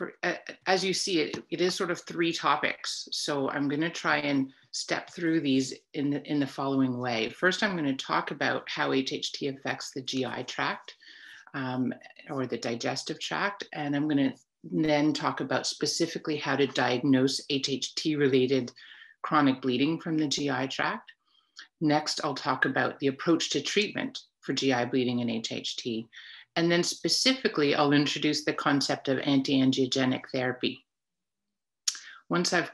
for, uh, as you see it, it is sort of three topics. So I'm going to try and step through these in the, in the following way. First, I'm going to talk about how HHT affects the GI tract um, or the digestive tract. And I'm going to then talk about specifically how to diagnose HHT related chronic bleeding from the GI tract. Next, I'll talk about the approach to treatment for GI bleeding and HHT. And then specifically, I'll introduce the concept of anti-angiogenic therapy. Once I've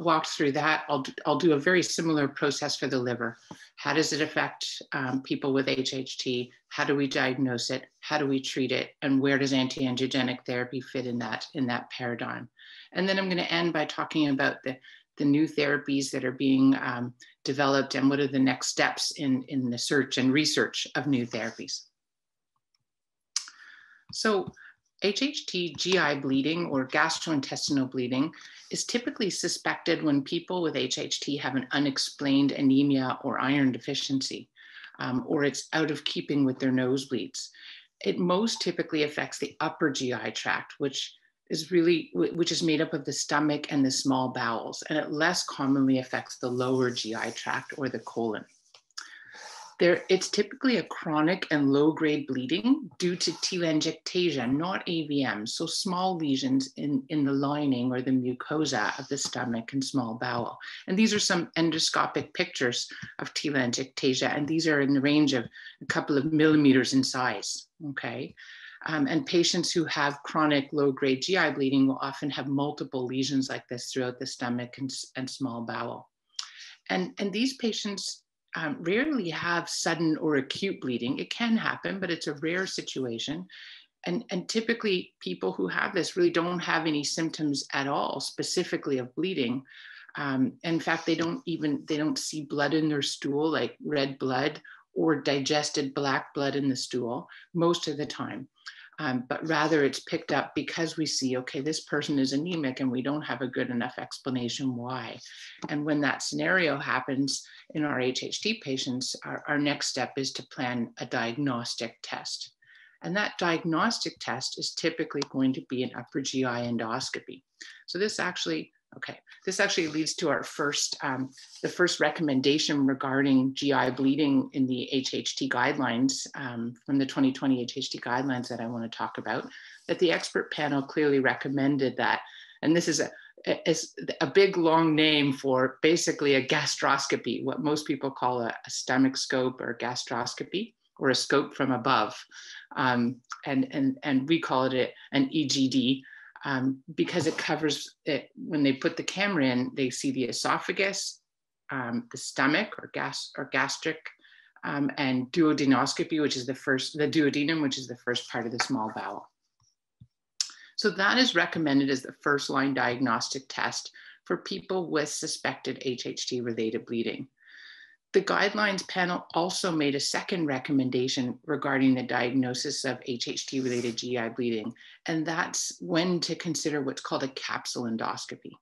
walked through that, I'll, I'll do a very similar process for the liver. How does it affect um, people with HHT? How do we diagnose it? How do we treat it? And where does anti-angiogenic therapy fit in that, in that paradigm? And then I'm gonna end by talking about the, the new therapies that are being um, developed and what are the next steps in, in the search and research of new therapies. So HHT GI bleeding or gastrointestinal bleeding is typically suspected when people with HHT have an unexplained anemia or iron deficiency, um, or it's out of keeping with their nosebleeds. It most typically affects the upper GI tract, which is really, which is made up of the stomach and the small bowels, and it less commonly affects the lower GI tract or the colon. There, it's typically a chronic and low-grade bleeding due to telangiectasia, not AVM, so small lesions in, in the lining or the mucosa of the stomach and small bowel. And these are some endoscopic pictures of telangiectasia, and these are in the range of a couple of millimeters in size, okay? Um, and patients who have chronic low-grade GI bleeding will often have multiple lesions like this throughout the stomach and, and small bowel. And, and these patients um, rarely have sudden or acute bleeding. It can happen, but it's a rare situation. And, and typically people who have this really don't have any symptoms at all, specifically of bleeding. Um, in fact, they don't even, they don't see blood in their stool, like red blood or digested black blood in the stool most of the time um, but rather it's picked up because we see, okay, this person is anemic and we don't have a good enough explanation why. And when that scenario happens in our HHT patients, our, our next step is to plan a diagnostic test. And that diagnostic test is typically going to be an upper GI endoscopy. So this actually Okay, this actually leads to our first, um, the first recommendation regarding GI bleeding in the HHT guidelines um, from the 2020 HHT guidelines that I want to talk about, that the expert panel clearly recommended that, and this is a, a big long name for basically a gastroscopy, what most people call a, a stomach scope or gastroscopy or a scope from above. Um, and, and, and we call it an EGD, um, because it covers it. When they put the camera in, they see the esophagus, um, the stomach or gas or gastric, um, and duodenoscopy, which is the first, the duodenum, which is the first part of the small bowel. So that is recommended as the first line diagnostic test for people with suspected HHT related bleeding. The guidelines panel also made a second recommendation regarding the diagnosis of HHT related GI bleeding, and that's when to consider what's called a capsule endoscopy.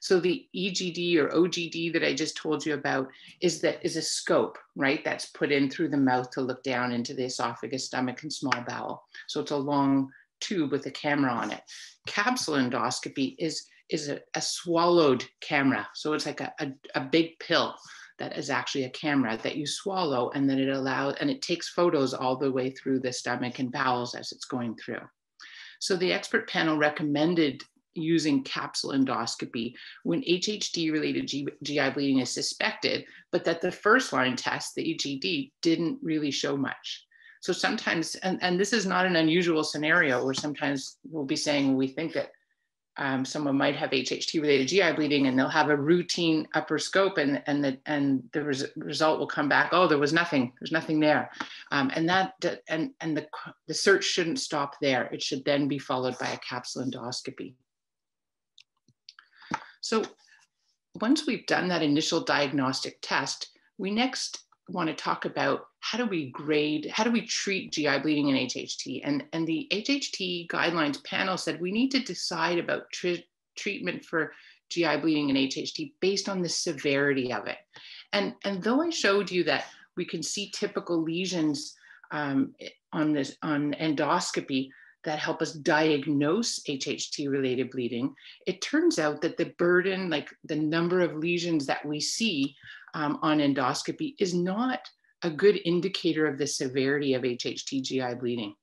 So the EGD or OGD that I just told you about is that is a scope, right? That's put in through the mouth to look down into the esophagus, stomach, and small bowel. So it's a long tube with a camera on it. Capsule endoscopy is is a, a swallowed camera. So it's like a, a, a big pill that is actually a camera that you swallow and then it allows and it takes photos all the way through the stomach and bowels as it's going through. So the expert panel recommended using capsule endoscopy when HHT related GI bleeding is suspected, but that the first line test, the EGD, didn't really show much. So sometimes, and, and this is not an unusual scenario where sometimes we'll be saying we think that um, someone might have HHT related GI bleeding and they'll have a routine upper scope and, and, the, and the res result will come back, oh, there was nothing, there's nothing there. Um, and that, and, and the, the search shouldn't stop there. It should then be followed by a capsule endoscopy. So once we've done that initial diagnostic test, we next want to talk about how do we grade, how do we treat GI bleeding in HHT? And, and the HHT guidelines panel said we need to decide about treatment for GI bleeding in HHT based on the severity of it. And, and though I showed you that we can see typical lesions um, on this on endoscopy, that help us diagnose HHT related bleeding, it turns out that the burden, like the number of lesions that we see um, on endoscopy, is not a good indicator of the severity of HHT GI bleeding.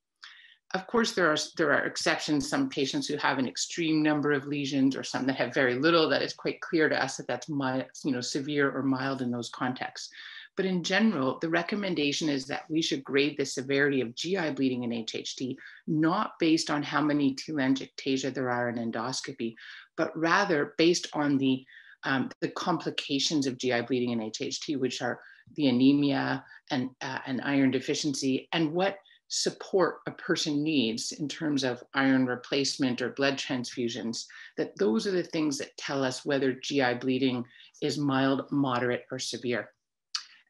Of course, there are, there are exceptions, some patients who have an extreme number of lesions or some that have very little, that is quite clear to us that that's mild, you know, severe or mild in those contexts. But in general, the recommendation is that we should grade the severity of GI bleeding in HHT, not based on how many telangiectasia there are in endoscopy, but rather based on the, um, the complications of GI bleeding in HHT, which are the anemia and, uh, and iron deficiency, and what support a person needs in terms of iron replacement or blood transfusions, that those are the things that tell us whether GI bleeding is mild, moderate, or severe.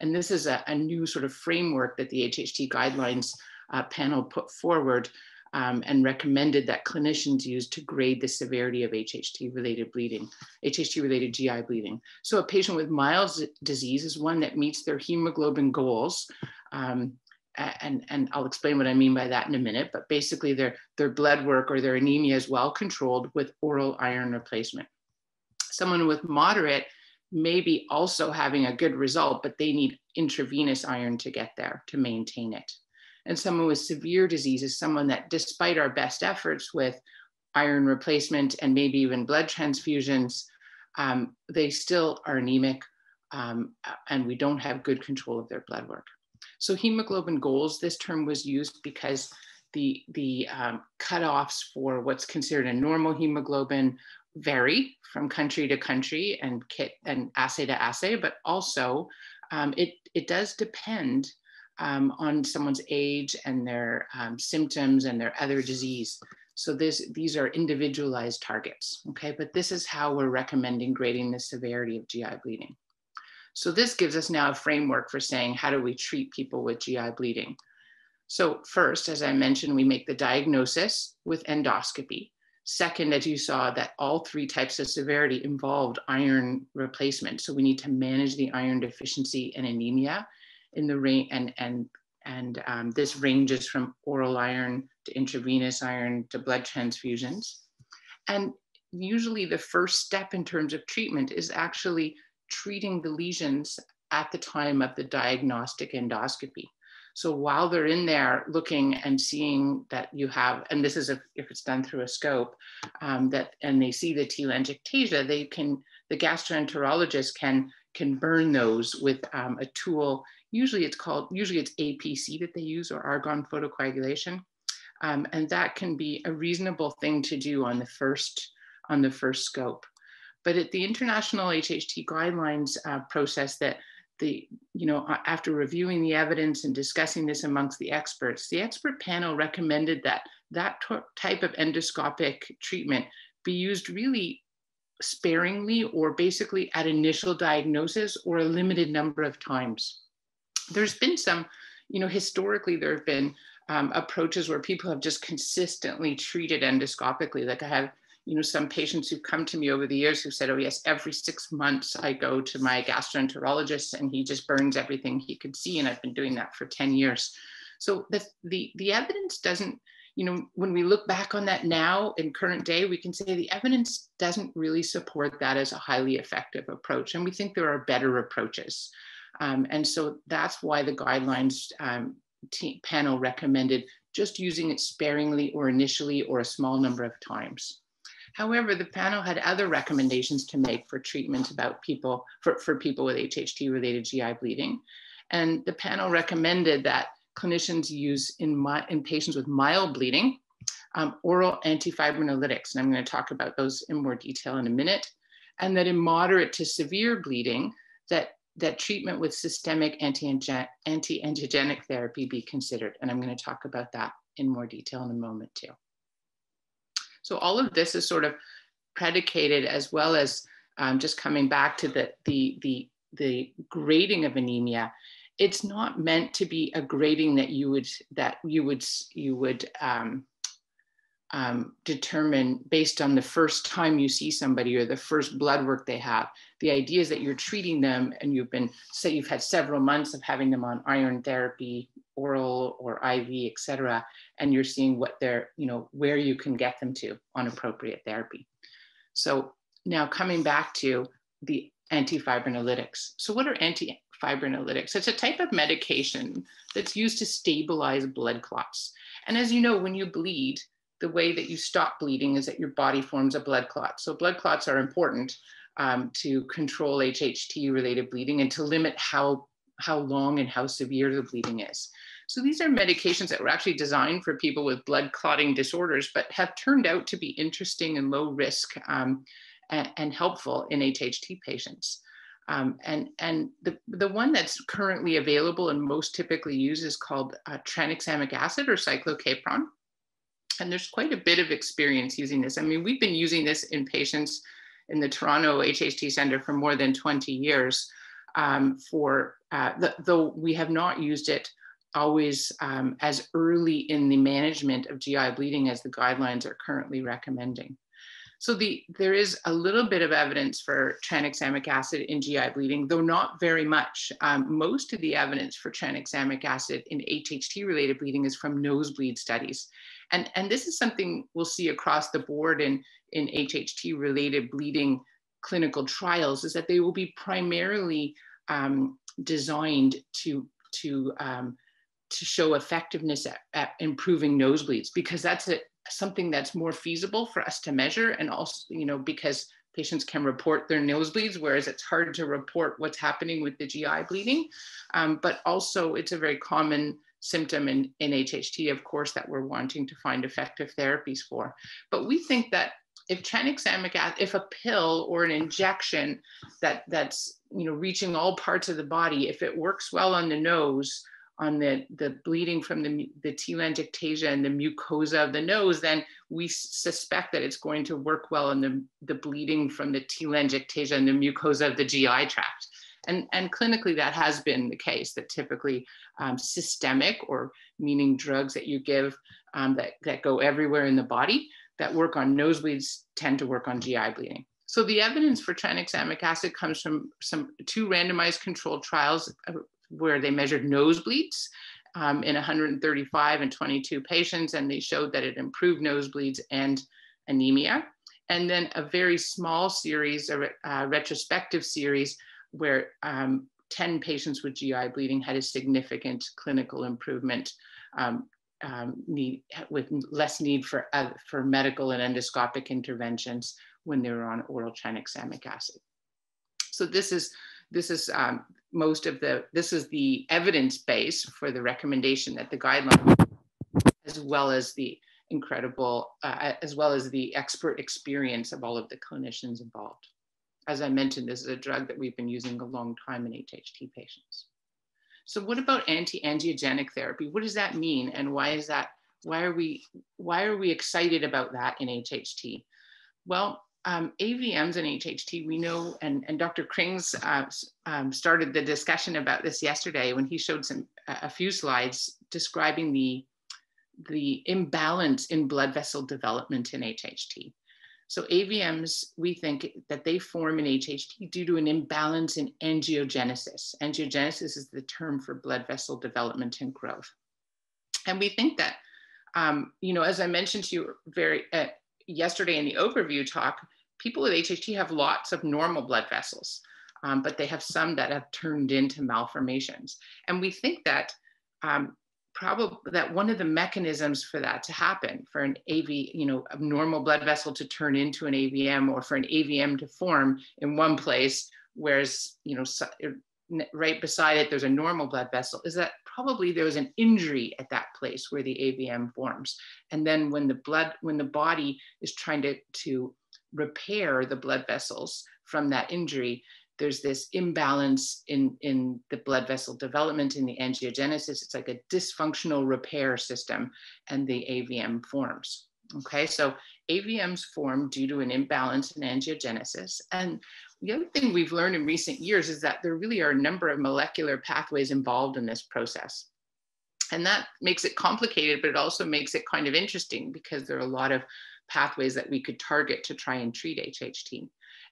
And this is a, a new sort of framework that the HHT guidelines uh, panel put forward um, and recommended that clinicians use to grade the severity of HHT related bleeding, HHT related GI bleeding. So a patient with mild disease is one that meets their hemoglobin goals. Um, and, and I'll explain what I mean by that in a minute, but basically their, their blood work or their anemia is well controlled with oral iron replacement. Someone with moderate may be also having a good result, but they need intravenous iron to get there to maintain it. And someone with severe disease is someone that, despite our best efforts with iron replacement and maybe even blood transfusions, um, they still are anemic um, and we don't have good control of their blood work. So hemoglobin goals, this term was used because the, the um, cutoffs for what's considered a normal hemoglobin vary from country to country and kit and assay to assay, but also um, it, it does depend um, on someone's age and their um, symptoms and their other disease. So this, these are individualized targets, okay? But this is how we're recommending grading the severity of GI bleeding. So this gives us now a framework for saying, how do we treat people with GI bleeding? So first, as I mentioned, we make the diagnosis with endoscopy. Second, as you saw, that all three types of severity involved iron replacement. So we need to manage the iron deficiency and anemia in the range, and and and um, this ranges from oral iron to intravenous iron to blood transfusions. And usually, the first step in terms of treatment is actually treating the lesions at the time of the diagnostic endoscopy. So while they're in there looking and seeing that you have, and this is a, if it's done through a scope, um, that and they see the telangiectasia, they can the gastroenterologist can can burn those with um, a tool. Usually it's called usually it's APC that they use or argon photocoagulation, um, and that can be a reasonable thing to do on the first on the first scope. But at the international HHT guidelines uh, process that the, you know, after reviewing the evidence and discussing this amongst the experts, the expert panel recommended that that type of endoscopic treatment be used really sparingly or basically at initial diagnosis or a limited number of times. There's been some, you know, historically there have been um, approaches where people have just consistently treated endoscopically. Like I have you know, some patients who've come to me over the years who said, oh yes, every six months I go to my gastroenterologist and he just burns everything he could see. And I've been doing that for 10 years. So the, the, the evidence doesn't, you know, when we look back on that now in current day, we can say the evidence doesn't really support that as a highly effective approach. And we think there are better approaches. Um, and so that's why the guidelines um, panel recommended just using it sparingly or initially or a small number of times. However, the panel had other recommendations to make for treatment about people, for, for people with HHT related GI bleeding. And the panel recommended that clinicians use in, my, in patients with mild bleeding, um, oral antifibrinolytics. And I'm gonna talk about those in more detail in a minute. And that in moderate to severe bleeding, that that treatment with systemic anti-angiogenic therapy be considered. And I'm going to talk about that in more detail in a moment too. So all of this is sort of predicated as well as um, just coming back to the, the, the, the grading of anemia. It's not meant to be a grading that you would, that you would, you would um, um, determine based on the first time you see somebody or the first blood work they have. The idea is that you're treating them and you've been, say you've had several months of having them on iron therapy, oral or IV, et cetera, and you're seeing what they're, you know, where you can get them to on appropriate therapy. So now coming back to the antifibrinolytics. So what are antifibrinolytics? It's a type of medication that's used to stabilize blood clots. And as you know, when you bleed, the way that you stop bleeding is that your body forms a blood clot. So blood clots are important um, to control HHT related bleeding and to limit how, how long and how severe the bleeding is. So these are medications that were actually designed for people with blood clotting disorders, but have turned out to be interesting and low risk um, and, and, helpful in HHT patients. Um, and and the, the one that's currently available and most typically used is called uh, tranexamic acid or Cyklokapron. And there's quite a bit of experience using this. I mean, we've been using this in patients in the Toronto HHT Center for more than 20 years. Um, for uh, the, though we have not used it always um, as early in the management of GI bleeding as the guidelines are currently recommending. So the, there is a little bit of evidence for tranexamic acid in GI bleeding, though not very much. Um, most of the evidence for tranexamic acid in HHT related bleeding is from nosebleed studies. And, and this is something we'll see across the board in, in HHT related bleeding clinical trials is that they will be primarily um, designed to, to, um, to show effectiveness at, at, improving nosebleeds because that's a, something that's more feasible for us to measure and also, you know, because patients can report their nosebleeds, whereas it's hard to report what's happening with the GI bleeding. Um, but also it's a very common symptom in, in HHT, of course, that we're wanting to find effective therapies for. But we think that if tranexamic acid, if a pill or an injection that that's you know reaching all parts of the body, if it works well on the nose, on the, the bleeding from the, the telangiectasia and the mucosa of the nose, then we suspect that it's going to work well on the, the bleeding from the telangiectasia and the mucosa of the GI tract. And, and clinically, that has been the case that typically um, systemic, or meaning drugs that you give um, that, that go everywhere in the body, that work on nosebleeds tend to work on GI bleeding. So the evidence for tranexamic acid comes from some two randomized controlled trials uh, where they measured nosebleeds um, in 135 and 22 patients, and they showed that it improved nosebleeds and anemia. And then a very small series, a uh, retrospective series where um, 10 patients with GI bleeding had a significant clinical improvement um, um, need, with less need for, uh, for medical and endoscopic interventions when they were on oral tranexamic acid. So this is, this is um, most of the, this is the evidence base for the recommendation that the guideline, as well as the incredible, uh, as well as the expert experience of all of the clinicians involved as I mentioned, this is a drug that we've been using a long time in HHT patients. So what about anti-angiogenic therapy? What does that mean? And why is that, why are we, why are we excited about that in HHT? Well, um, AVMs and HHT, we know, and, and Dr. Krings uh, um, started the discussion about this yesterday when he showed some a few slides describing the, the imbalance in blood vessel development in HHT. So AVMs, we think that they form in HHT due to an imbalance in angiogenesis. Angiogenesis is the term for blood vessel development and growth. And we think that, um, you know, as I mentioned to you very uh, yesterday in the overview talk, people with HHT have lots of normal blood vessels, um, but they have some that have turned into malformations. And we think that um, probably that one of the mechanisms for that to happen for an AV, you know, a normal blood vessel to turn into an AVM or for an AVM to form in one place, whereas, you know, so, er, right beside it, there's a normal blood vessel, is that probably there was an injury at that place where the AVM forms. And then when the blood, when the body is trying to, to repair the blood vessels from that injury, there's this imbalance in, in the blood vessel development in the angiogenesis. It's like a dysfunctional repair system and the AVM forms. Okay, so AVMs form due to an imbalance in angiogenesis. And the other thing we've learned in recent years is that there really are a number of molecular pathways involved in this process. And that makes it complicated, but it also makes it kind of interesting because there are a lot of pathways that we could target to try and treat HHT.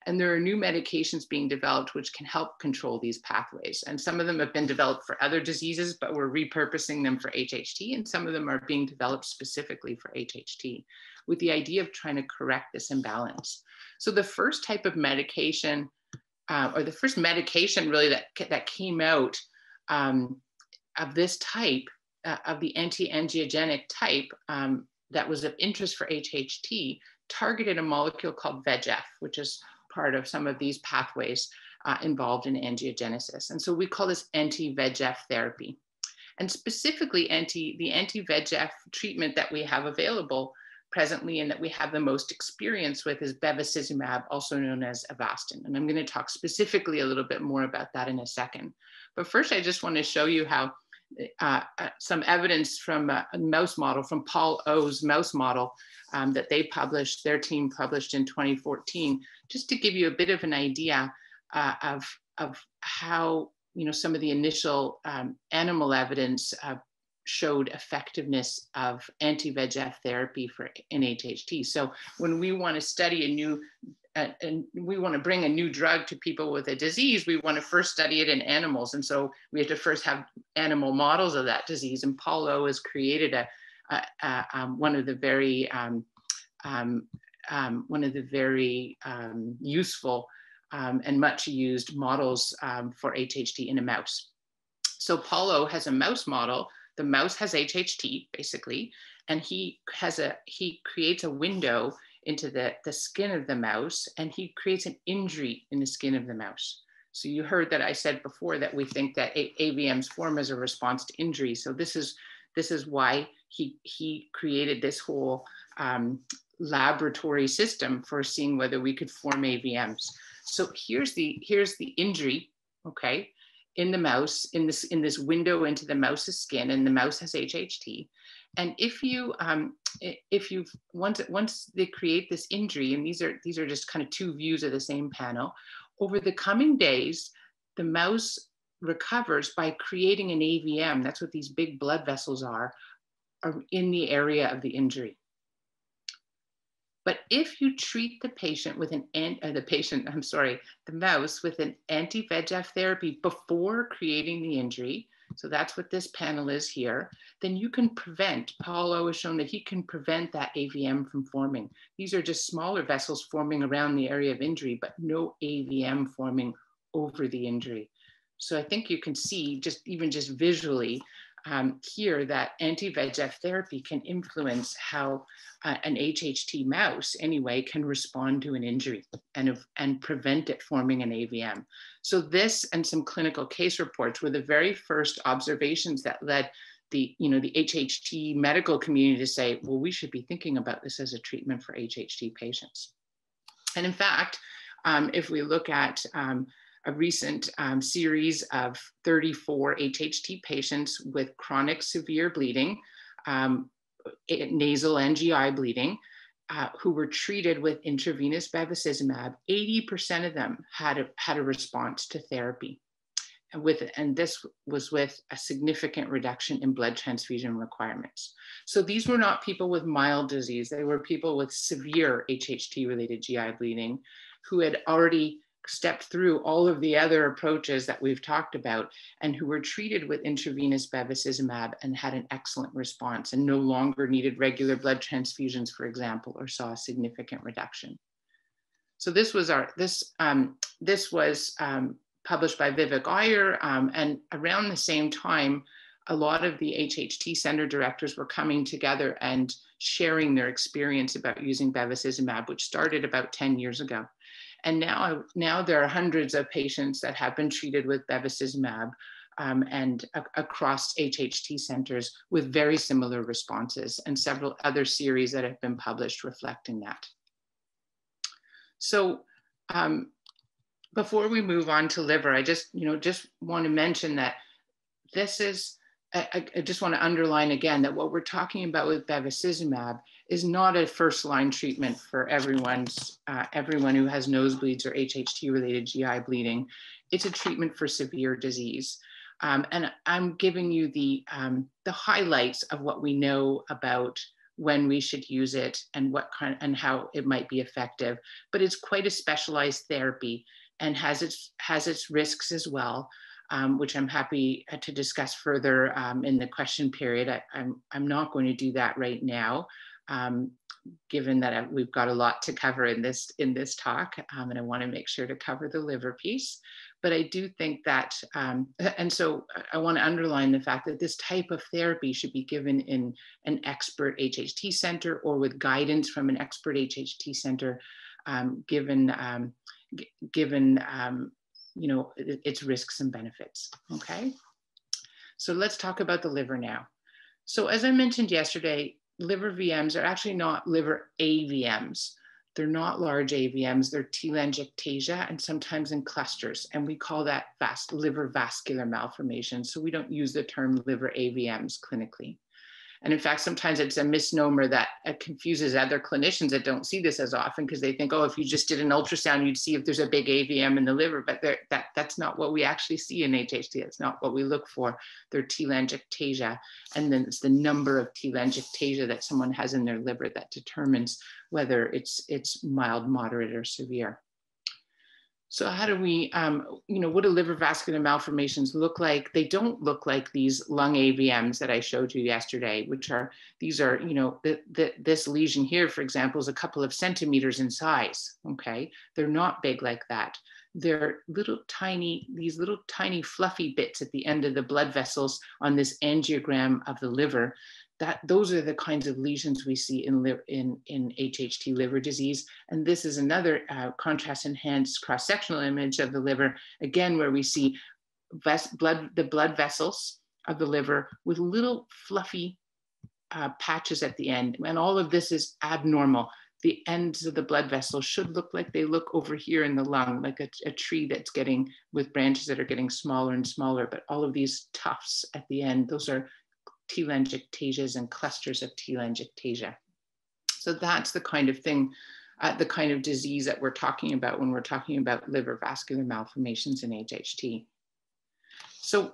And there are new medications being developed which can help control these pathways. And some of them have been developed for other diseases, but we're repurposing them for HHT. And some of them are being developed specifically for HHT with the idea of trying to correct this imbalance. So the first type of medication, uh, or the first medication really that, that came out um, of this type, uh, of the anti-angiogenic type um, that was of interest for HHT, targeted a molecule called VEGF, which is part of some of these pathways uh, involved in angiogenesis. And so we call this anti-VEGF therapy. And specifically anti, the anti-VEGF treatment that we have available presently and that we have the most experience with is bevacizumab, also known as Avastin. And I'm going to talk specifically a little bit more about that in a second. But first, I just want to show you how uh, uh, some evidence from a, a, mouse model, from Paul Oh's mouse model um, that they published, their team published in 2014, just to give you a bit of an idea uh, of, of how you know, some of the initial um, animal evidence uh, showed effectiveness of anti-VEGF therapy for NHHT. So when we want to study a new and we want to bring a new drug to people with a disease, we want to first study it in animals. And so we have to first have animal models of that disease. And Paul O has created a, a, a um, one of the very um, um, um one of the very um, useful um, and much used models for HHT in a mouse. So Paulo has a mouse model. The mouse has HHT basically, and he has a he creates a window into the, the skin of the mouse and he creates an injury in the skin of the mouse. So you heard that I said before that we think that AVMs form as a response to injury. So this is this is why he he created this whole um, laboratory system for seeing whether we could form AVMs. So here's the here's the injury, okay, in the mouse in this in this window into the mouse's skin, and the mouse has HHT. And if you um, if you once once they create this injury, and these are these are just kind of two views of the same panel, over the coming days, the mouse recovers by creating an AVM. That's what these big blood vessels are, are in the area of the injury. But if you treat the patient with an, uh, the patient, I'm sorry, the mouse with an anti-VEGF therapy before creating the injury, so that's what this panel is here, then you can prevent, Paulo has shown that he can prevent that AVM from forming. These are just smaller vessels forming around the area of injury, but no AVM forming over the injury. So I think you can see just even just visually um, here that anti-VEGF therapy can influence how uh, an HHT mouse anyway can respond to an injury and, and prevent it forming an AVM. So this and some clinical case reports were the very first observations that led the, you know, the HHT medical community to say, well, we should be thinking about this as a treatment for HHT patients. And in fact, um, if we look at um, a recent um, series of 34 HHT patients with chronic severe bleeding, um, nasal and GI bleeding, uh, who were treated with intravenous bevacizumab, 80% of them had a, had a response to therapy. And, with, and this was with a significant reduction in blood transfusion requirements. So these were not people with mild disease, they were people with severe HHT related GI bleeding who had already stepped through all of the other approaches that we've talked about and who were treated with intravenous bevacizumab and had an excellent response and no longer needed regular blood transfusions, for example, or saw a significant reduction. So this was our, this, um, this was um, published by Vivek Iyer um, and around the same time, a lot of the HHT center directors were coming together and sharing their experience about using bevacizumab, which started about 10 years ago. And now, now there are hundreds of patients that have been treated with bevacizumab um, and across HHT centers with very similar responses and several other series that have been published reflecting that. So um, before we move on to liver, I just, you know, just want to mention that this is, I, I just want to underline again that what we're talking about with bevacizumab is not a first line treatment for everyone's, uh, everyone who has nosebleeds or HHT related GI bleeding. It's a treatment for severe disease. Um, and I'm giving you the, um, the highlights of what we know about when we should use it and what kind and how it might be effective. But it's quite a specialized therapy and has its has its risks as well, um, which I'm happy uh, to discuss further um, in the question period. I, I'm, I'm not going to do that right now, um, given that we've got a lot to cover in this in this talk, um, and I want to make sure to cover the liver piece. But I do think that, um, and so I want to underline the fact that this type of therapy should be given in an expert HHT center or with guidance from an expert HHT center, um, given given um, you know its risks and benefits. Okay, so let's talk about the liver now. So as I mentioned yesterday, liver VMs are actually not liver AVMs. They're not large AVMs, they're telangiectasia and sometimes in clusters. And we call that vas liver vascular malformation. So we don't use the term liver AVMs clinically. And in fact, sometimes it's a misnomer that uh, confuses other clinicians that don't see this as often because they think, oh, if you just did an ultrasound, you'd see if there's a big AVM in the liver. But that, that's not what we actually see in HHT. It's not what we look for. They're telangiectasia. And then it's the number of telangiectasia that someone has in their liver that determines whether it's, it's mild, moderate, or severe. So how do we, um, you know, what do liver vascular malformations look like? They don't look like these lung AVMs that I showed you yesterday, which are, these are, you know, the, the, this lesion here, for example, is a couple of centimeters in size, okay? They're not big like that. They're little tiny, these little tiny fluffy bits at the end of the blood vessels on this angiogram of the liver that those are the kinds of lesions we see in, in, in HHT liver disease. And this is another uh, contrast enhanced cross-sectional image of the liver, again, where we see blood, the blood vessels of the liver with little fluffy uh, patches at the end. And all of this is abnormal. The ends of the blood vessels should look like they look over here in the lung, like a, a tree that's getting with branches that are getting smaller and smaller. But all of these tufts at the end, those are telangiectasias and clusters of telangiectasia. So that's the kind of thing, uh, the kind of disease that we're talking about when we're talking about liver vascular malformations in HHT. So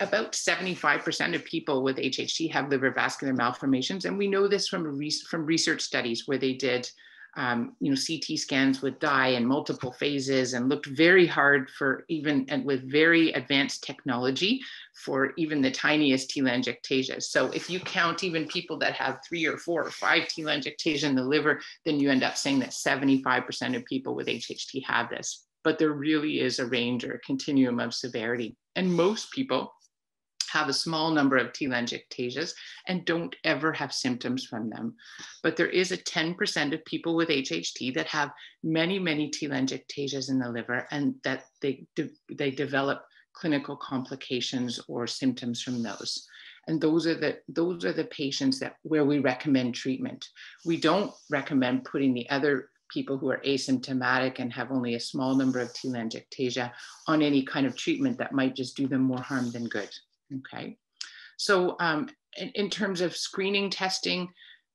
about 75% of people with HHT have liver vascular malformations. And we know this from, from research studies where they did um, you know, CT scans with dye and multiple phases and looked very hard for even and with very advanced technology for even the tiniest telangiectasia. So if you count even people that have three or four or five telangiectasia in the liver, then you end up saying that 75% of people with HHT have this. But there really is a range or a continuum of severity. And most people have a small number of telangiectasias and don't ever have symptoms from them. But there is a 10% of people with HHT that have many, many telangiectasias in the liver and that they, de they develop clinical complications or symptoms from those. And those are the those are the patients that where we recommend treatment. We don't recommend putting the other people who are asymptomatic and have only a small number of telangiectasia on any kind of treatment that might just do them more harm than good. Okay. So um, in, in, terms of screening testing,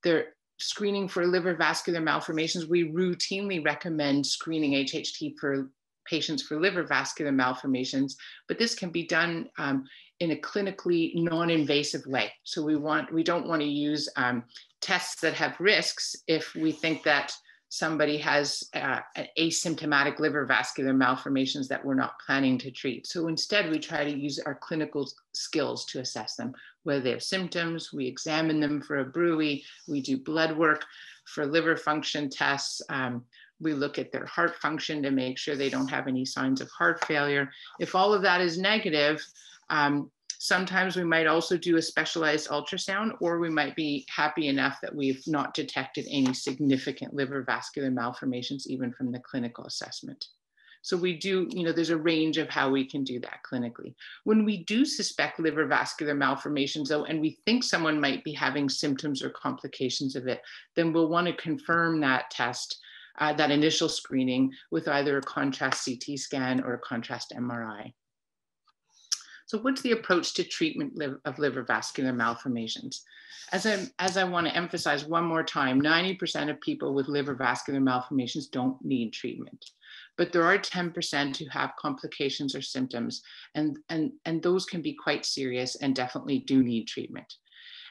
they're screening for liver vascular malformations. We routinely recommend screening HHT for patients for liver vascular malformations, but this can be done um, in a clinically non-invasive way. So we want we don't want to use um, tests that have risks if we think that somebody has uh, asymptomatic liver vascular malformations that we're not planning to treat. So instead, we try to use our clinical skills to assess them, whether they have symptoms, we examine them for a bruit, we do blood work for liver function tests, um, we look at their heart function to make sure they don't have any signs of heart failure. If all of that is negative, um, Sometimes we might also do a specialized ultrasound, or we might be happy enough that we've not detected any significant liver vascular malformations, even from the clinical assessment. So we do, you know, there's a range of how we can do that clinically. When we do suspect liver vascular malformations though, and we think someone might be having symptoms or complications of it, then we'll wanna confirm that test, uh, that initial screening with either a contrast CT scan or a contrast MRI. So what's the approach to treatment of liver vascular malformations? As I, as I want to emphasize one more time, 90% of people with liver vascular malformations don't need treatment. but there are 10% who have complications or symptoms, and, and, and those can be quite serious and definitely do need treatment.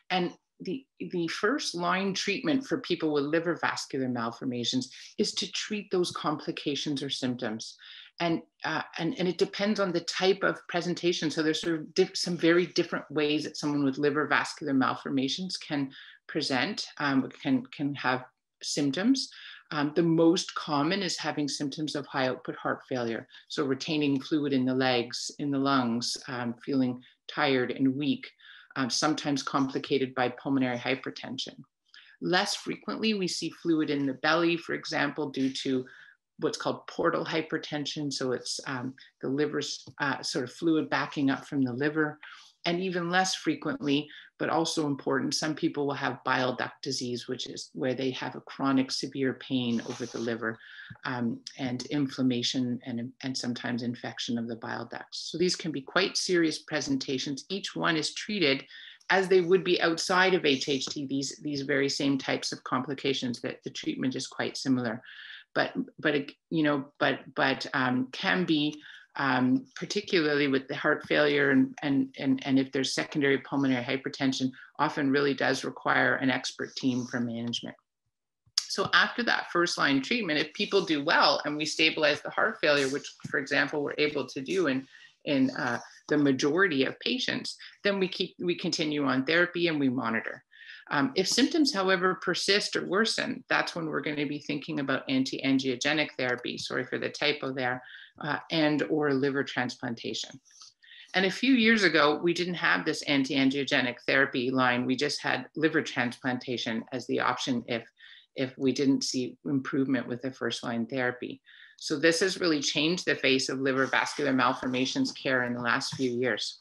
And the, the first line treatment for people with liver vascular malformations is to treat those complications or symptoms. And, uh, and, and it depends on the type of presentation. So there's sort of some very different ways that someone with liver vascular malformations can present, um, can, can have symptoms. Um, the most common is having symptoms of high output heart failure. So retaining fluid in the legs, in the lungs, um, feeling tired and weak, um, sometimes complicated by pulmonary hypertension. Less frequently, we see fluid in the belly, for example, due to what's called portal hypertension. So it's um, the liver's uh, sort of fluid backing up from the liver, and even less frequently, but also important, some people will have bile duct disease, which is where they have a chronic severe pain over the liver um, and inflammation and, and sometimes infection of the bile ducts. So these can be quite serious presentations. Each one is treated as they would be outside of HHT, these, these very same types of complications that the treatment is quite similar. But, but you know, but, but um, can be um, particularly with the heart failure and, and, and, and if there's secondary pulmonary hypertension, often really does require an expert team for management. So after that first line treatment, if people do well and we stabilize the heart failure, which for example, we're able to do in, in uh, the majority of patients, then we keep we continue on therapy and we monitor. Um, if symptoms, however, persist or worsen, that's when we're going to be thinking about anti-angiogenic therapy. Sorry for the typo there, uh, and or liver transplantation. And a few years ago, we didn't have this anti-angiogenic therapy line. We just had liver transplantation as the option if, if we didn't see improvement with the first line therapy. So this has really changed the face of liver vascular malformations care in the last few years.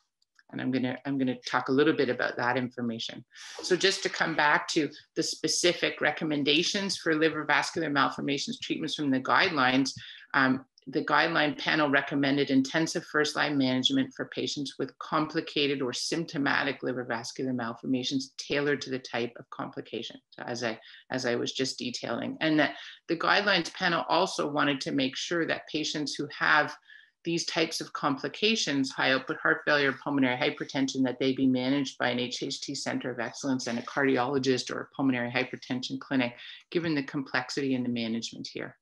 And I'm gonna, I'm gonna talk a little bit about that information. So just to come back to the specific recommendations for liver vascular malformations treatments from the guidelines, um, the guideline panel recommended intensive first line management for patients with complicated or symptomatic liver vascular malformations tailored to the type of complication, as, I, as I was just detailing. And that the guidelines panel also wanted to make sure that patients who have these types of complications, high output heart failure, pulmonary hypertension, that they be managed by an HHT center of excellence and a cardiologist or a pulmonary hypertension clinic, given the complexity in the management here.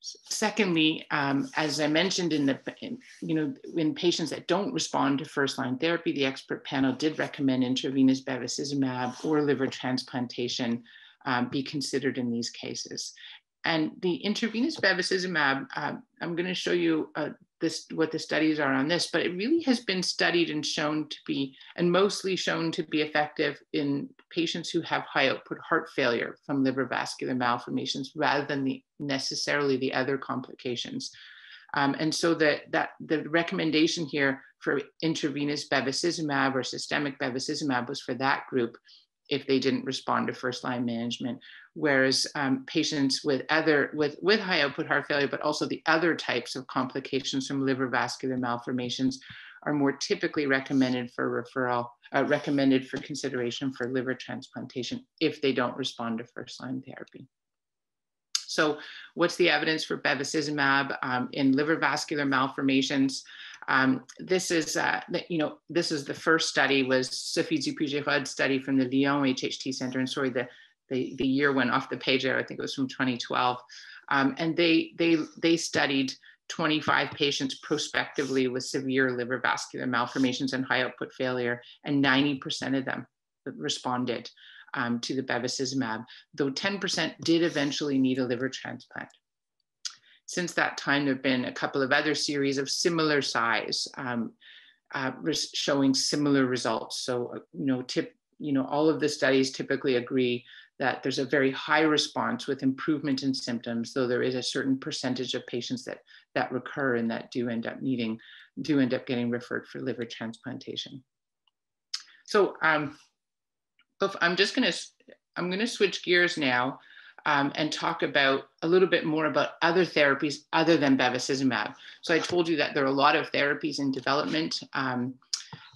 Secondly, um, as I mentioned in the, in, you know, in patients that don't respond to first line therapy, the expert panel did recommend intravenous bevacizumab or liver transplantation um, be considered in these cases. And the intravenous bevacizumab, uh, I'm going to show you uh, this what the studies are on this, but it really has been studied and shown to be, and mostly shown to be effective in patients who have high output heart failure from liver vascular malformations rather than the necessarily the other complications. Um, and so the, that the recommendation here for intravenous bevacizumab or systemic bevacizumab was for that group if they didn't respond to first line management. Whereas um, patients with other with with high output heart failure, but also the other types of complications from liver vascular malformations, are more typically recommended for referral, uh, recommended for consideration for liver transplantation if they don't respond to first line therapy. So what's the evidence for bevacizumab um, in liver vascular malformations? Um, this is, uh, you know, this is the first study was Sophie Dupuis-Girod study from the Lyon HHT Center. And sorry, the, the, the year went off the page there. I think it was from 2012. Um, and they, they, they studied 25 patients prospectively with severe liver vascular malformations and high output failure, and 90% of them responded um, to the bevacizumab, though 10% did eventually need a liver transplant. Since that time, there have been a couple of other series of similar size um, uh, showing similar results. So, uh, you know, tip, you know, all of the studies typically agree that there's a very high response with improvement in symptoms, though there is a certain percentage of patients that that recur and that do end up needing, do end up getting referred for liver transplantation. So um, I'm just gonna, I'm gonna switch gears now um, and talk about a little bit more about other therapies other than bevacizumab. So I told you that there are a lot of therapies in development um,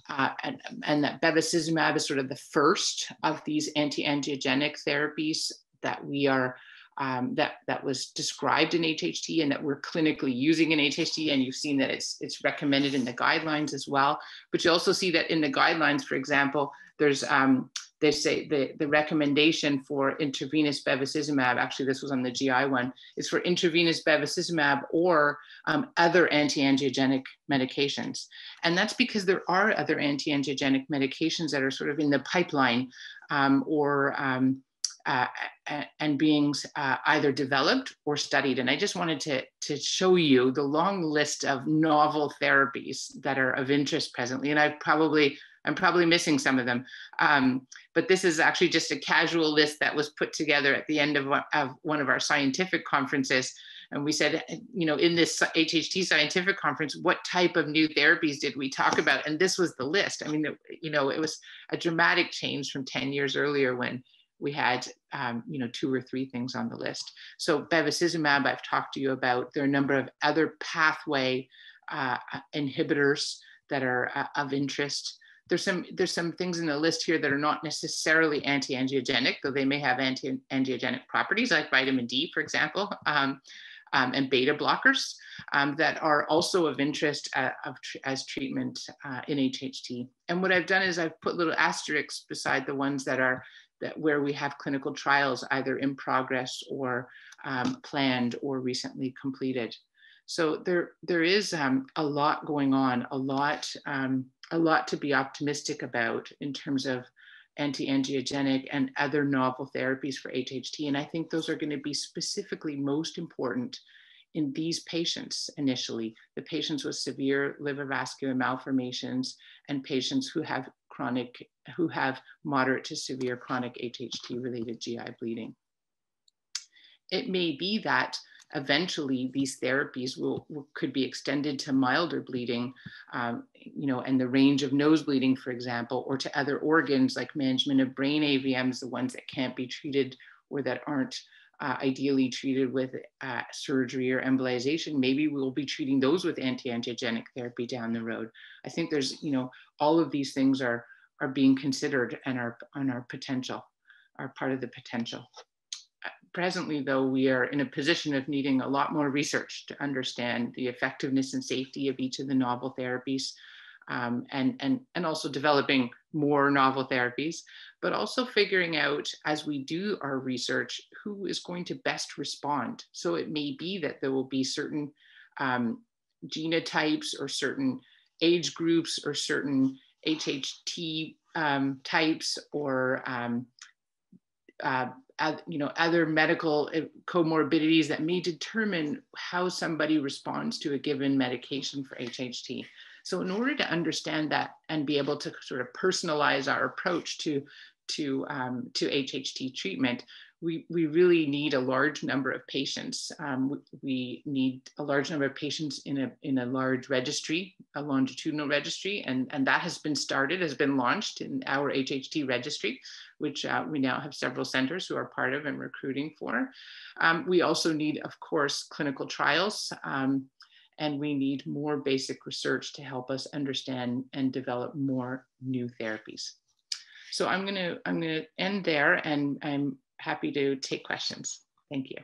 uh, and, and that bevacizumab is sort of the first of these anti-angiogenic therapies that we are um, that, that was described in HHT and that we're clinically using in HHT. And you've seen that it's, it's recommended in the guidelines as well. But you also see that in the guidelines, for example, there's um, they say the, the recommendation for intravenous bevacizumab, actually this was on the GI one, is for intravenous bevacizumab or um, other anti-angiogenic medications. And that's because there are other anti-angiogenic medications that are sort of in the pipeline um, or um, uh, and being uh, either developed or studied. And I just wanted to, to show you the long list of novel therapies that are of interest presently. And I've probably I'm probably missing some of them. Um, but this is actually just a casual list that was put together at the end of, of one of our scientific conferences. And we said, you know, in this HHT scientific conference, what type of new therapies did we talk about? And this was the list. I mean, you know, it was a dramatic change from 10 years earlier when we had, um, you know, two or three things on the list. So bevacizumab, I've talked to you about. There are a number of other pathway uh, inhibitors that are uh, of interest there's some there's some things in the list here that are not necessarily anti-angiogenic, though they may have anti-angiogenic properties, like vitamin D, for example, um, um, and beta blockers um, that are also of interest uh, of tr as treatment uh, in HHT. And what I've done is I've put little asterisks beside the ones that are that where we have clinical trials either in progress or um, planned or recently completed. So there, there is um, a lot going on, a lot, um, a lot to be optimistic about in terms of anti-angiogenic and other novel therapies for HHT. And I think those are going to be specifically most important in these patients initially, the patients with severe liver vascular malformations and patients who have chronic, who have moderate to severe chronic HHT related GI bleeding. It may be that eventually these therapies will, will, could be extended to milder bleeding, um, you know, and the range of nose bleeding, for example, or to other organs like management of brain AVMs, the ones that can't be treated or that aren't uh, ideally treated with uh, surgery or embolization. Maybe we'll be treating those with anti-angiogenic therapy down the road. I think there's, you know, all of these things are are being considered and are on our potential, are part of the potential presently, though, we are in a position of needing a lot more research to understand the effectiveness and safety of each of the novel therapies um, and, and, and also developing more novel therapies, but also figuring out as we do our research who is going to best respond. So it may be that there will be certain um, genotypes or certain age groups or certain HHT um, types or um, uh, you know, other medical uh, comorbidities that may determine how somebody responds to a given medication for HHT. So in order to understand that and be able to sort of personalize our approach to, to, um, to HHT treatment, we, we really need a large number of patients. Um, we need a large number of patients in a, in a large registry, a longitudinal registry, and, and that has been started, has been launched in our HHT registry, which uh, we now have several centers who are part of and recruiting for. Um, we also need, of course, clinical trials, um, and we need more basic research to help us understand and develop more new therapies. So I'm going to I'm going to end there, and I'm happy to take questions. Thank you.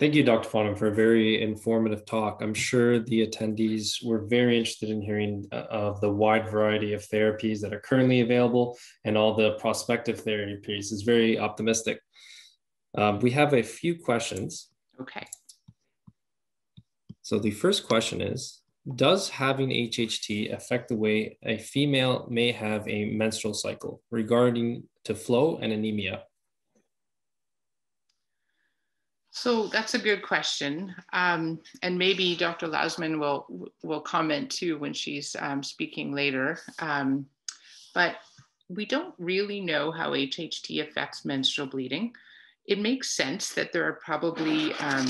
Thank you, Dr. Faughnan, for a very informative talk. I'm sure the attendees were very interested in hearing uh, of the wide variety of therapies that are currently available and all the prospective therapies. It's very optimistic. Um, we have a few questions. Okay. So the first question is, does having HHT affect the way a female may have a menstrual cycle regarding to flow and anemia? So that's a good question. Um, and maybe Dr. Lausman will, will comment too when she's um, speaking later. Um, but we don't really know how HHT affects menstrual bleeding. It makes sense that there are probably um,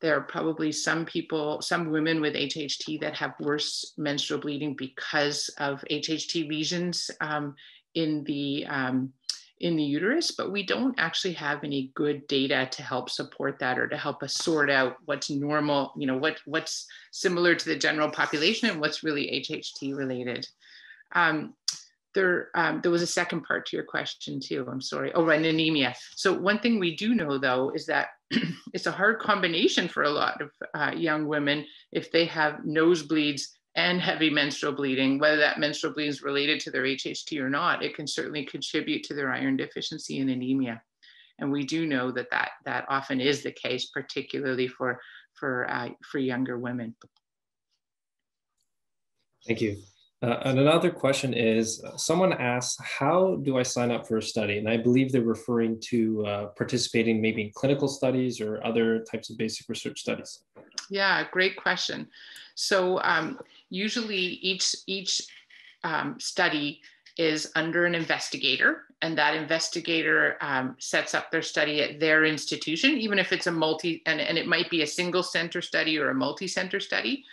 there are probably some people, some women with HHT that have worse menstrual bleeding because of HHT lesions um, in the um, in the uterus, but we don't actually have any good data to help support that or to help us sort out what's normal, you know, what what's similar to the general population and what's really HHT related. Um, there, um, there was a second part to your question too. I'm sorry. Oh, right, anemia. So one thing we do know though is that it's a hard combination for a lot of uh, young women if they have nosebleeds and heavy menstrual bleeding, whether that menstrual bleeding is related to their HHT or not, it can certainly contribute to their iron deficiency and anemia. And we do know that that, that often is the case, particularly for, for, uh, for younger women. Thank you. Uh, and another question is uh, someone asks, how do I sign up for a study? And I believe they're referring to uh, participating maybe in clinical studies or other types of basic research studies. Yeah, great question. So um, usually each, each um, study is under an investigator and that investigator um, sets up their study at their institution, even if it's a multi, and, and it might be a single center study or a multi-center study.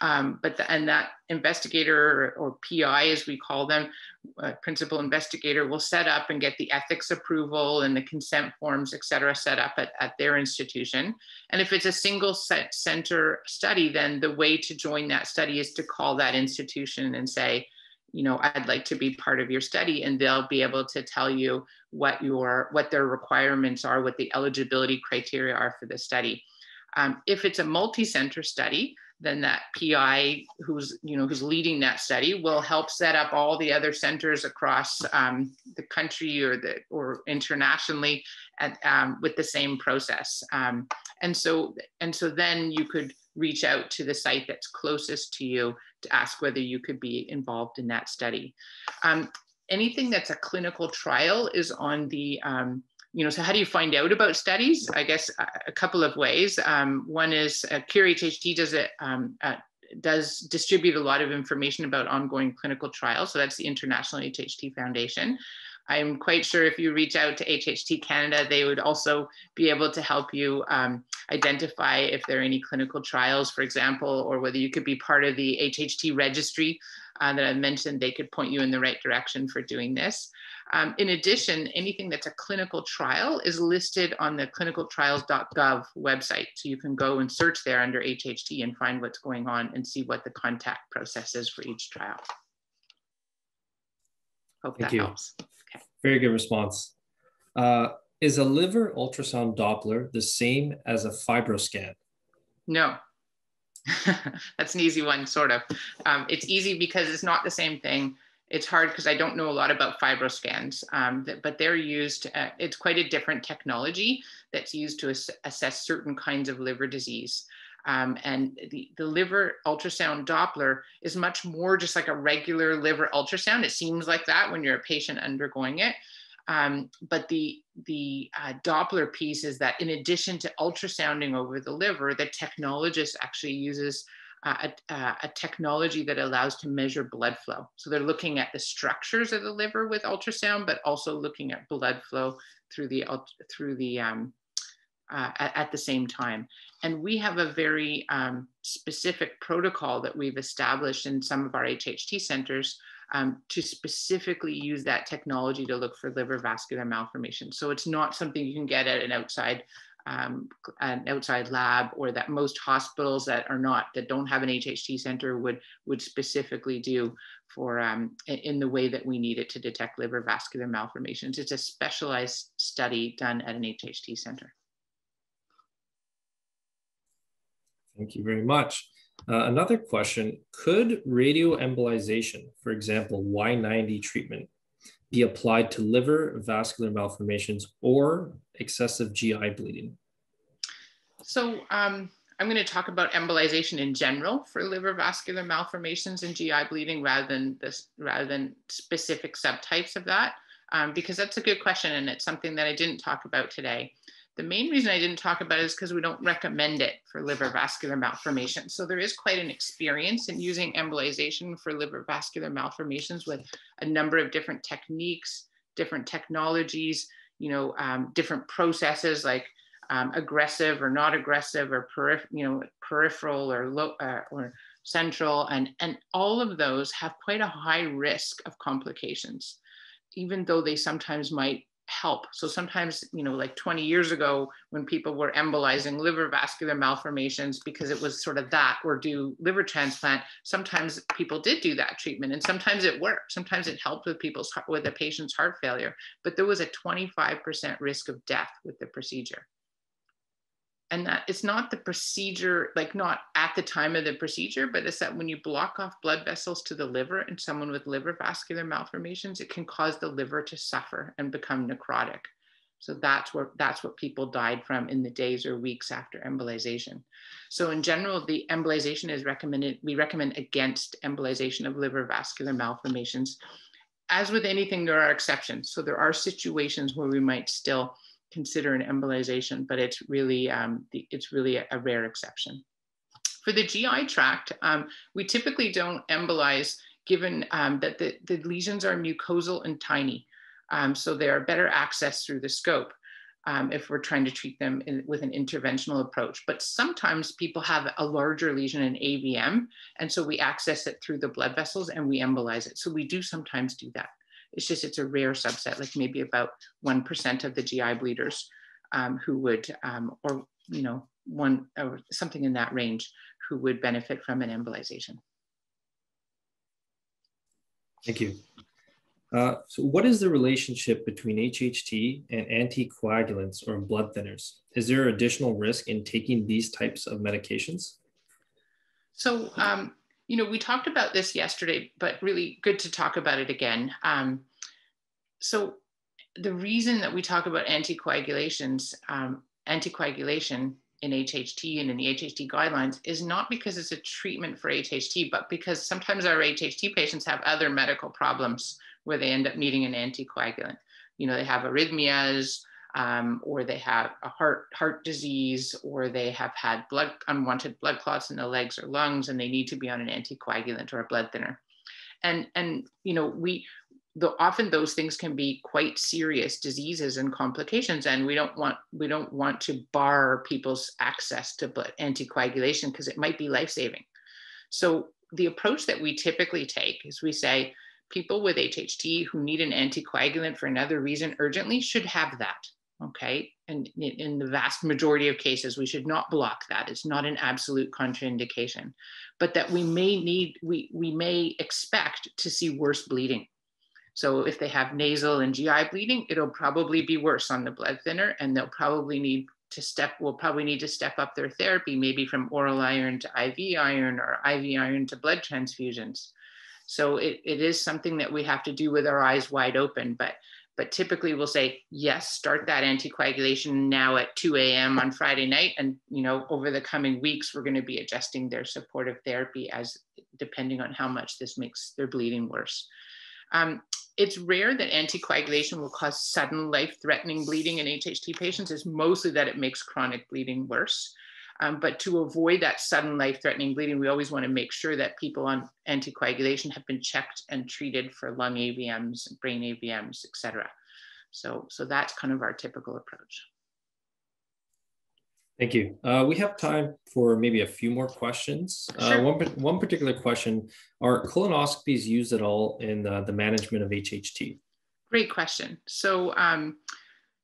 Um, but the, and that investigator or, PI, as we call them, uh, principal investigator, will set up and get the ethics approval and the consent forms, et cetera, set up at, at their institution. And if it's a single set center study, then the way to join that study is to call that institution and say, you know, I'd like to be part of your study, and they'll be able to tell you what your what their requirements are, what the eligibility criteria are for the study. Um, if it's a multi-center study, then that PI who's you know who's leading that study will help set up all the other centers across um, the country or the or internationally at, um, with the same process. Um, and so and so then you could reach out to the site that's closest to you to ask whether you could be involved in that study. Um, anything that's a clinical trial is on the um, you know, so how do you find out about studies? I guess a, couple of ways. Um, one is uh, Cure HHT does it um, uh, does distribute a lot of information about ongoing clinical trials. So that's the International HHT Foundation. I'm quite sure if you reach out to HHT Canada, they would also be able to help you um, identify if there are any clinical trials, for example, or whether you could be part of the HHT registry uh, that I mentioned. They could point you in the right direction for doing this. Um, in addition, anything that's a clinical trial is listed on the clinicaltrials.gov website. So you can go and search there under HHT and find what's going on and see what the contact process is for each trial. Hope Thank that you. helps. Very good response. Uh, is a liver ultrasound Doppler the same as a fibroscan? No. That's an easy one, sort of. Um, it's easy because it's not the same thing it's hard because I don't know a lot about fibroscans, um, but they're used, uh, it's quite a different technology that's used to ass assess certain kinds of liver disease. Um, and the, the liver ultrasound Doppler is much more just like a regular liver ultrasound. It seems like that when you're a patient undergoing it. Um, but the, the uh, Doppler piece is that in addition to ultrasounding over the liver, the technologist actually uses a, a, technology that allows to measure blood flow. So they're looking at the structures of the liver with ultrasound, but also looking at blood flow through the through the um, uh, at, at, the same time. And we have a very um, specific protocol that we've established in some of our HHT centers um, to specifically use that technology to look for liver vascular malformation. So it's not something you can get at an outside um, an outside lab or that most hospitals that are not that don't have an HHT center would would specifically do for um, in the way that we need it to detect liver vascular malformations. It's a specialized study done at an HHT center. Thank you very much. Uh, another question, could radioembolization, for example, Y90 treatment, be applied to liver vascular malformations or excessive GI bleeding? So um, I'm going to talk about embolization in general for liver vascular malformations and GI bleeding rather than this, rather than specific subtypes of that, um, because that's a good question and it's something that I didn't talk about today. The main reason I didn't talk about it is because we don't recommend it for liver vascular malformations. So there is quite an experience in using embolization for liver vascular malformations with a number of different techniques, different technologies, you know, um, different processes like um, aggressive or not aggressive or periph- you know, peripheral or, uh, or central. And, and all of those have quite a high risk of complications, even though they sometimes might help. So sometimes, you know, like 20 years ago, when people were embolizing liver vascular malformations because it was sort of that or do liver transplant, sometimes people did do that treatment and sometimes it worked. Sometimes it helped with people's with a patient's heart failure, but there was a 25% risk of death with the procedure and that it's not the procedure like not at the time of the procedure but it's that when you block off blood vessels to the liver in someone with liver vascular malformations it can cause the liver to suffer and become necrotic. So that's what that's what people died from in the days or weeks after embolization. So in general the embolization is recommended we recommend against embolization of liver vascular malformations. As with anything there are exceptions. So there are situations where we might still consider an embolization, but it's really, um, the, it's really a, a, rare exception. For the GI tract, um, we typically don't embolize given um, that the, the, lesions are mucosal and tiny. Um, so they are better accessed through the scope um, if we're trying to treat them in, with an interventional approach. But sometimes people have a larger lesion in AVM, and so we access it through the blood vessels and we embolize it. So we do sometimes do that. It's just it's a rare subset, like maybe about 1% of the GI bleeders um, who would, um, or you know, one or something in that range who would benefit from an embolization. Thank you. Uh, so what is the relationship between HHT and anticoagulants or blood thinners? Is there additional risk in taking these types of medications? So um, you know, we talked about this yesterday, but really good to talk about it again. Um, so the reason that we talk about anticoagulations, um, anticoagulation in HHT and in the HHT guidelines is not because it's a treatment for HHT, but because sometimes our HHT patients have other medical problems where they end up needing an anticoagulant. You know, they have arrhythmias, um, or they have a heart heart disease, or they have had blood unwanted blood clots in the legs or lungs, and they need to be on an anticoagulant or a blood thinner. And and you know we the, often those things can be quite serious diseases and complications and we don't want we don't want to bar people's access to anticoagulation because it might be life-saving so the approach that we typically take is we say people with hht who need an anticoagulant for another reason urgently should have that okay? And in the vast majority of cases, we should not block that. It's not an absolute contraindication, but that we may need, we, we may expect to see worse bleeding. So if they have nasal and GI bleeding, it'll probably be worse on the blood thinner and they'll probably need to step, will probably need to step up their therapy, maybe from oral iron to IV iron or IV iron to blood transfusions. So it, it is something that we have to do with our eyes wide open, but but typically we'll say yes start that anticoagulation now at 2 a.m on friday night. And you know over the coming weeks we're going to be adjusting their supportive therapy as depending on how much this makes their bleeding worse. Um, it's rare that anticoagulation will cause sudden life-threatening bleeding in hht patients. It's mostly that it makes chronic bleeding worse um, but to avoid that sudden life-threatening bleeding, we always want to make sure that people on anticoagulation have been checked and treated for lung AVMs, brain AVMs, et cetera. So, so that's kind of our typical approach. Thank you. Uh, we have time for maybe a few more questions. Uh, sure. Uh, one, one particular question, are colonoscopies used at all in the, the management of HHT? Great question. So um,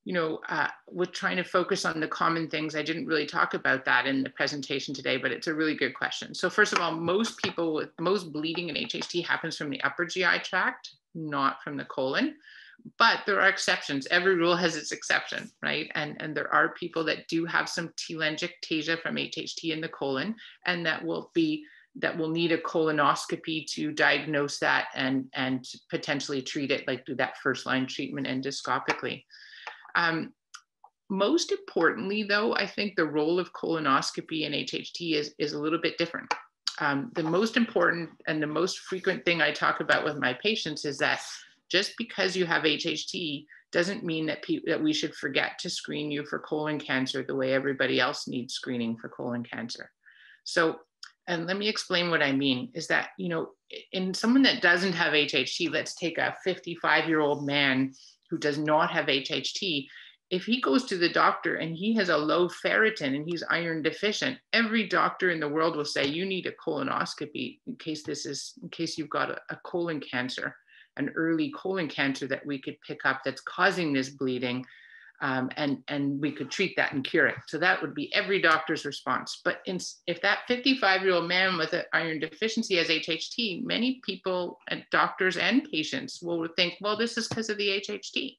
you know, uh, with trying to focus on the common things, I didn't really talk about that in the presentation today, but it's a really good question. So first of all, most people with most bleeding in HHT happens from the upper GI tract, not from the colon. But there are exceptions. Every rule has its exception, right? And, and there are people that do have some telangiectasia from HHT in the colon, and that will be that will need a colonoscopy to diagnose that and, and potentially treat it, like do that first line treatment endoscopically. Um, most importantly, though, I think the role of colonoscopy in HHT is, is a little bit different. Um, the most important and the most frequent thing I talk about with my patients is that just because you have HHT doesn't mean that, that we should forget to screen you for colon cancer the way everybody else needs screening for colon cancer. So, and let me explain what I mean is that, you know, in someone that doesn't have HHT, let's take a 55 year old man who does not have HHT, if he goes to the doctor and he has a low ferritin and he's iron deficient, every doctor in the world will say you need a colonoscopy in case this is in case you've got a, a colon cancer. an early colon cancer that we could pick up that's causing this bleeding um, and, and we could treat that and cure it. So that would be every doctor's response. But in, if that 55 year old man with an iron deficiency has HHT, many people and doctors and patients will think, well, this is because of the HHT.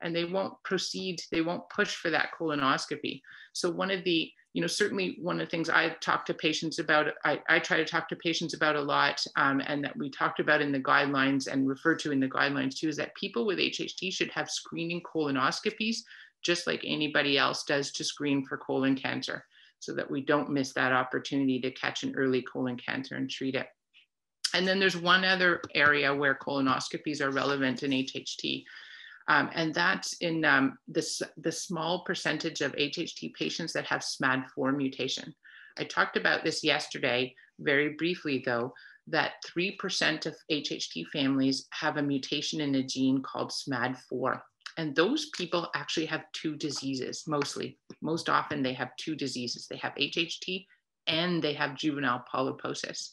And they won't proceed, they won't push for that colonoscopy. So one of the you know, certainly one of the things I talk to patients about, I, I try to talk to patients about a lot, um, and that we talked about in the guidelines and referred to in the guidelines too, is that people with HHT should have screening colonoscopies, just like anybody else does to screen for colon cancer, so that we don't miss that opportunity to catch an early colon cancer and treat it. And then there's one other area where colonoscopies are relevant in HHT, um, and that's in um, this, the small percentage of HHT patients that have SMAD4 mutation. I talked about this yesterday, very briefly though, that 3% of HHT families have a mutation in a gene called SMAD4. And those people actually have two diseases, mostly. Most often they have two diseases. They have HHT and they have juvenile polyposis.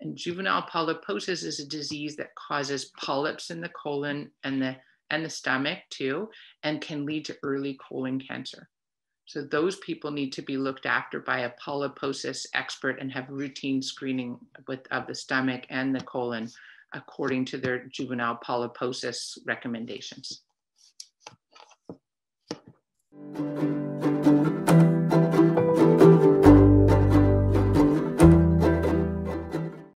And juvenile polyposis is a disease that causes polyps in the colon and the and the stomach too, and can lead to early colon cancer. So those people need to be looked after by a polyposis expert and have routine screening with, of the stomach and the colon according to their juvenile polyposis recommendations.